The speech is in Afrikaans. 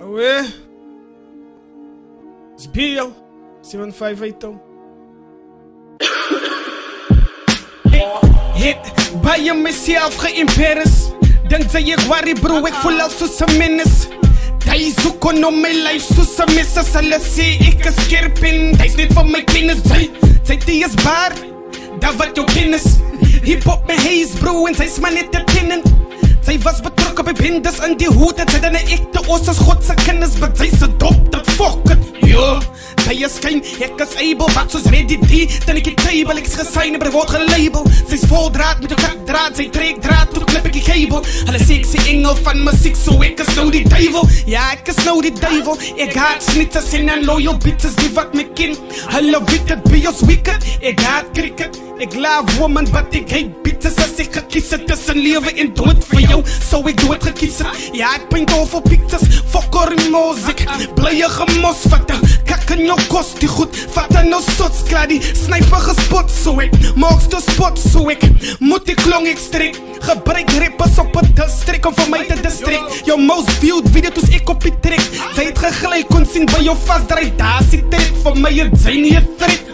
Awe. Dis Bio. 758 Hit baie myself geïmperis Dink jy ek worry bro ek voel al soos 'n menace Hy soek kon om my lyf soos 'n mes as hulle sê ek is skerpin Hy's net vir my kennis sy sy die is bar Da wat jou kennis Hip hop my haze bro en sy's maar net 'n tenant Sy was betrokke by bendes in die hoed het sy dan 'n ekte os as God se kinders but sy se dop dat fuck it. Yo Sy is skyn, ek is able, wat soos ready D Dan ek die table, ek is gesign, maar word gelabel Sy's vol draad met jou kak draad, sy trek draad, kabel Hulle sê ek sê engel van muziek, so ek is nou die duivel. Ja, ek is nou die duivel, ek haat snitters en en loyal bitches die wat me ken. Hulle weet het, be ons wicked, ek haat cricket. Ek love woman, but ek hate bitches as ek gekies het tussen lewe en dood vir jou So ek dood gekies het, ja ek paint voor pictures. Fokker in muziek, blye gemos vatte Kak in jou kos die goed, vat in nou sots klaar die Sniper gespot so ek, maaks to spot so ek Moet die klong ek strek, gebruik rappers op het district Om vir my te district, jou most viewed video toes ek op die trek. Sy het gegly, kon sien by jou vastdraai, daar is die trek. Vir my het sy nie een oh